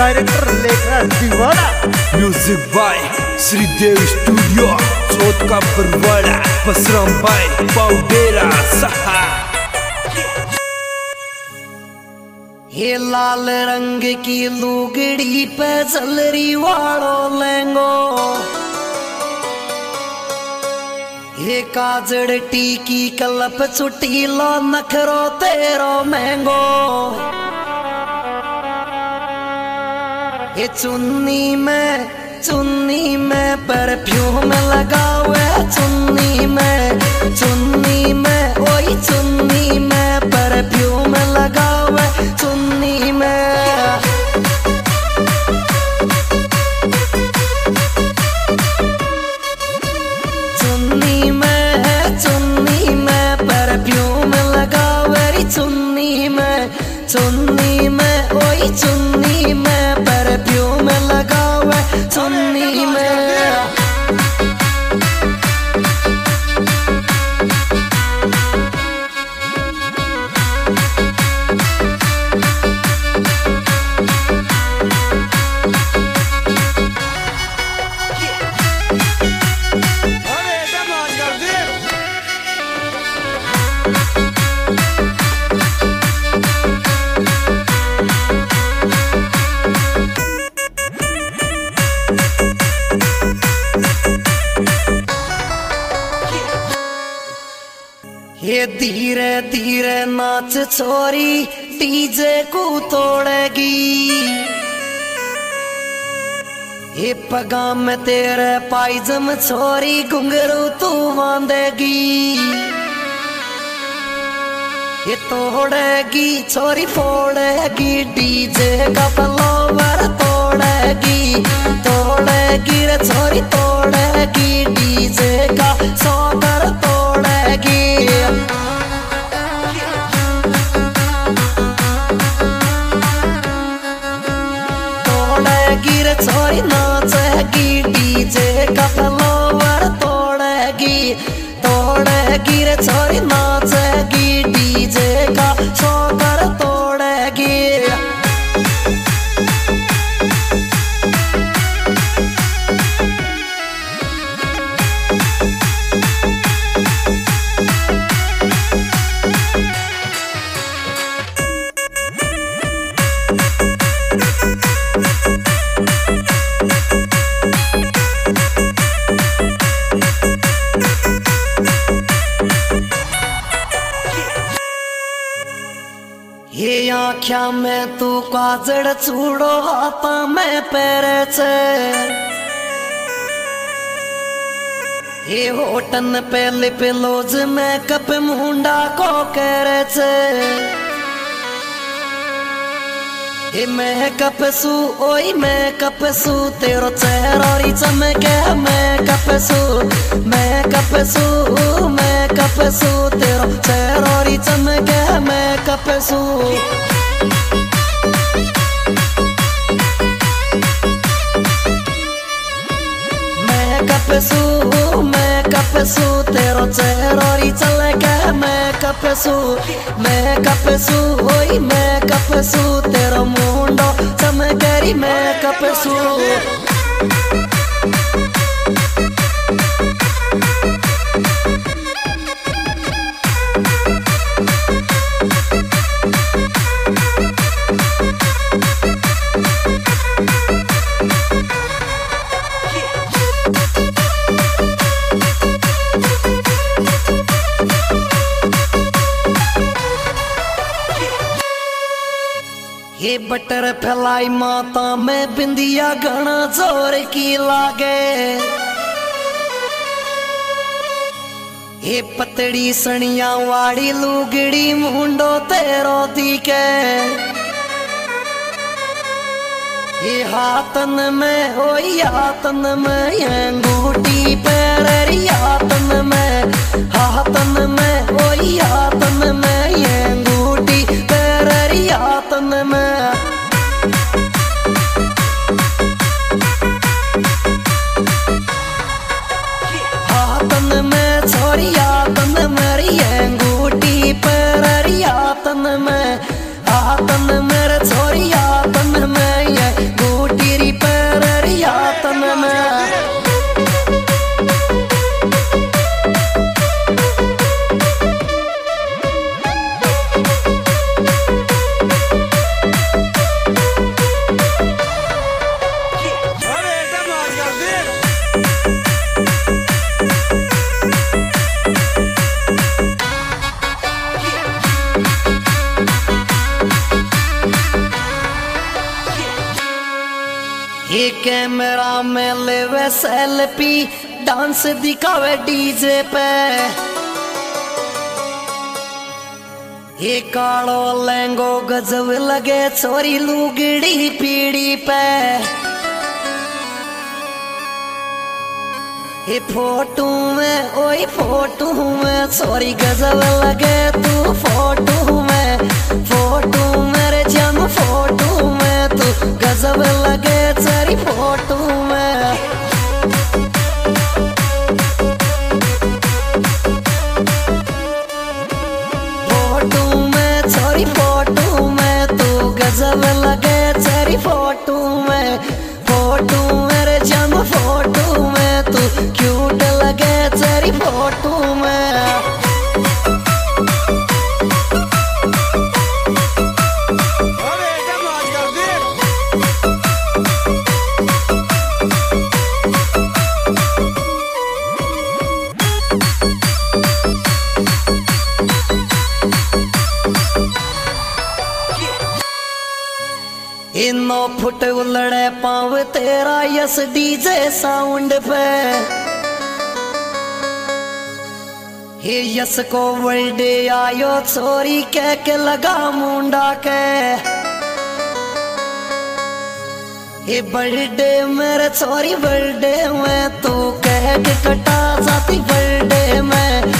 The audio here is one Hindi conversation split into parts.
Director Lekhraj Deewana music by Shridev studio Chauth Ka Barwara Basram bye पाउडेरा सहा। ये लाल रंग की लुगड़ी पे जलरी वालो लेंगो ये काजड़ टीकी कलप चुटी लो नखरो तेरो महंगो। ये चुन्नी में चुन्नी में परफ्यूम लगा हुआ चुन्नी में चुन्नी में, ओई चुन्नी में परफ्यूम लगा हुआ चुन्नी में। नाच छोरी डीजे को तोड़ेगी। ये पगा में तेरे पाइजम छोरी घुंघरू तू बांधेगी ये तोड़ेगी छोरी फोड़ेगी, डीजे का बलोवर तोड़ेगी। तोड़ेगी रे छोरी तोड़ेगी, डीजे का तोड़ेगी तोड़ेगी। ये आख्या, में तू काजड़ चूड़ो हाथा में पैरे छे ये होटन पे लिप लोज में कप मुंडा को करे मैं कपसू ओई मैं कपसू तेरो चेहरोरी चमके मैं कपसू मैं कपसू मैं कपसू तेरो चेहरोरी चमके मैं कपसू मैं कपसू मैं कपसू तेरो चेहरोरी चलके मैं कपसू मैं कपसू ओई मैं कपसू तेरो मुंडो चमकेरी मैं कपसू ये बटर फैलाई माता, में बिंदिया घना ज़ोर की लागे। ये पतड़ी सनिया वाड़ी लुगड़ी मुंडो तेरो दिखे ये हाथन में हो हाथन में, अंगूठी पैर हाथन में हाथन में हो हाथन में, अंगूठी पैर हाथन में। लेवे सेल्फी डांस दिखावे डीजे पे। ये कालो लहंगो गजब लगे छोरी लुगड़ी पीड़ी पे। ये फ़ोटो में, ओए फ़ोटो में सॉरी गजब लगे, तू फ़ोटो में, फ़ोटो मेरे जम फ़ोटो में, तू गजब लगे तेरी फ़ोटो में। इनो फुट उलड़े पाव, तेरा यस डीजे साउंड पे। हे यस को वर्ल्डे आयो छोरी कह के लगा मुंडा के। हे बर्थडे मेरे छोरी बर्थडे में तू कह के कटा जाती, बर्थडे में।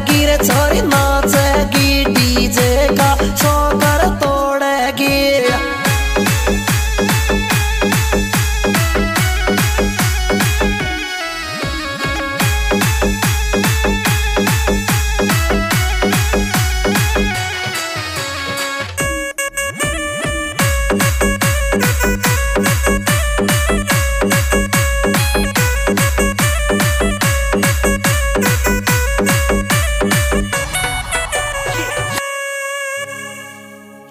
तोड़ेगी रे छोरी नाचेगी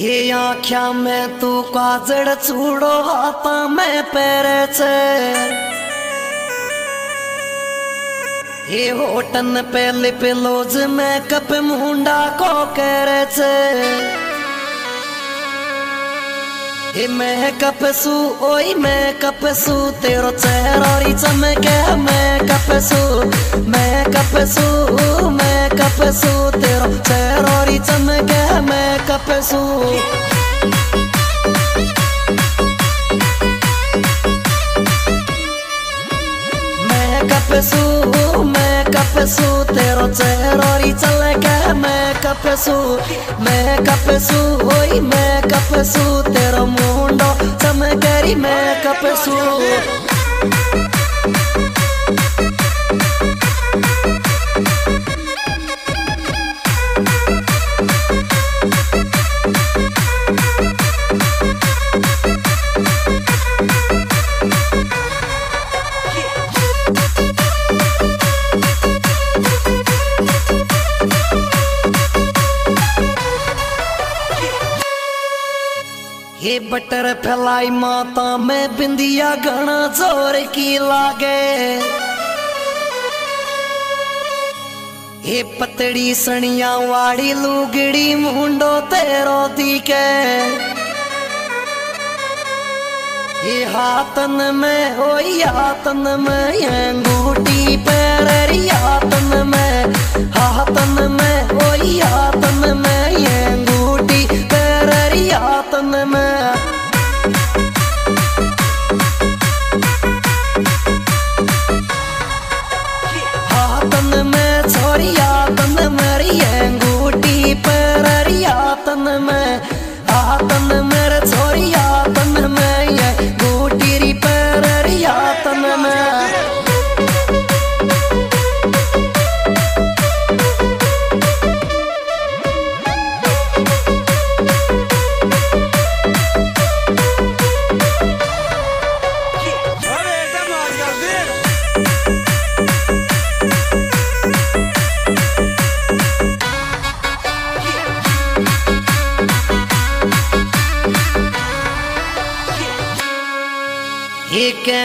ये आख्या में तू काजड़ चूड़ो हाथा में पैरे छे ये होटन पे लिप लोज में कप मुंडा को करे छे ये मैं कपसू ओई मैं कपसू तेरो चेहरोरी चमके मैं कपसू मैं कपसू मैं कपसू तेरो चेहरोरी चमके कपसू मैं कपसू मैं कपसू तेरो चेहरोरी चलके मैं कपसू मैं कपसू ओई, मैं कपसू तेरो मुंडो चमकेरी मैं कपसू बटर फैलाई माता, में बिंदिया घना ज़ोर की लागे। हे पतड़ी सनिया वाड़ी लुगड़ी मुंडो तेरो दिखे ये हाथन में ओ यातन में अंगूठी पैर यातन में हाथन में ओ यातन में अंगूठी।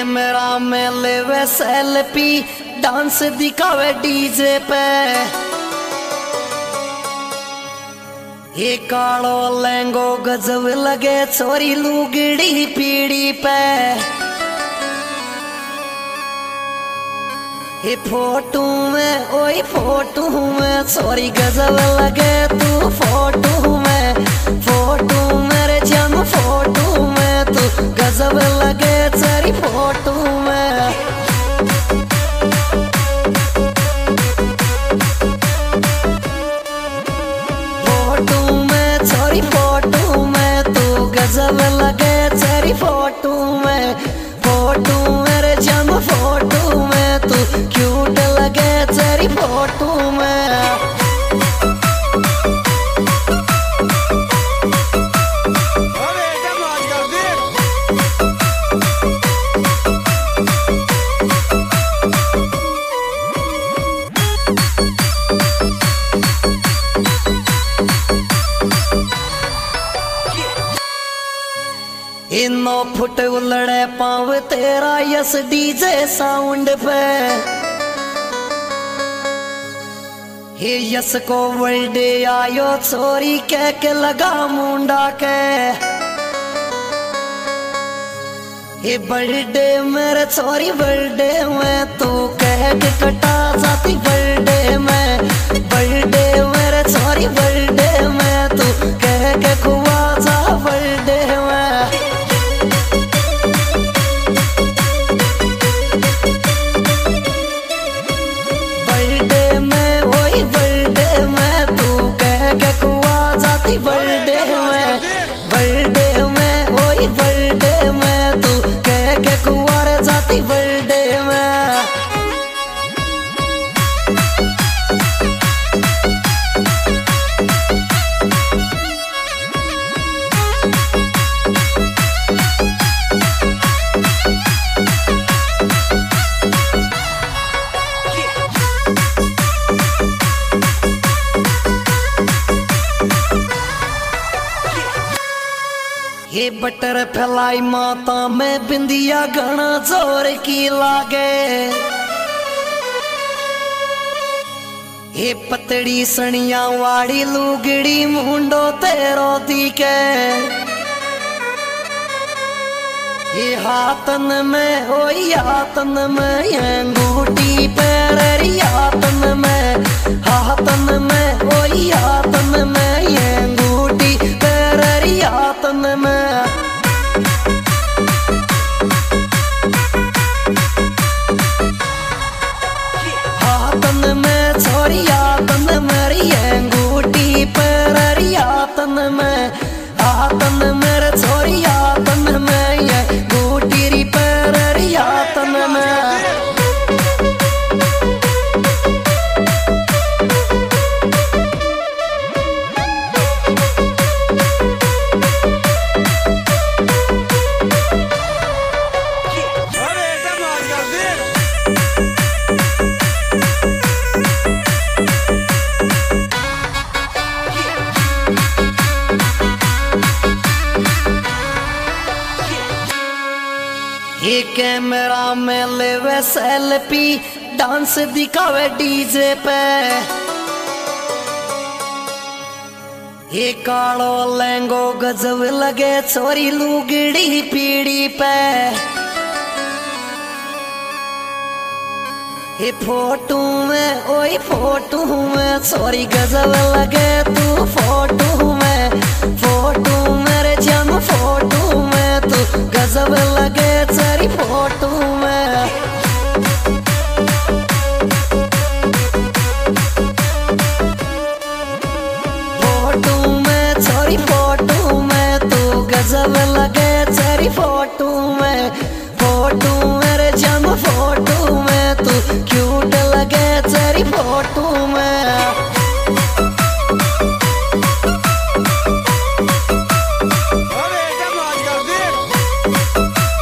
कैमरा में लेवे सेल्फी, डांस दिखावे डीजे पे। ये कालो लहंगो गजब लगे छोरी लुगड़ी पीड़ी पे। ये फ़ोटो में ओई फ़ोटो में सॉरी गजब लगे, तू फ़ोटो में, फ़ोटो मेरे जम फ़ोटो में तू गजब लगे। इनो फुट उलड़े पाव तेरा यस डीजे साउंड पे। हे यस को वर्डे आयो छोरी कह के लगा मुंडा के। हे बर्थडे मेरे छोरी बर्थडे, में तू कह के कटा जाती बर्थडे ये बटर फैलाई माता, में बिंदिया घना ज़ोर की लागे। ये पतड़ी सनिया वाड़ी लुगड़ी मुंडो तेरो दिखे ये हाथन में हो यातन में अंगूठी पैर यातन में हाथन में हो यातन में अंगूठी पैर यातन में हाथन मेरे छोरिया तन में ये कैमरा में लेवे सेल्फी, डांस दिखावे डीजे पे। ये कालो लहंगो गजब लगे छोरी लुगड़ी पीड़ी पे। ये फ़ोटो में, ओए फ़ोटो में सॉरी गजब लगे, तू फ़ोटो में, फ़ोटो मेरे जम फ़ोटो में तू गजब लगे।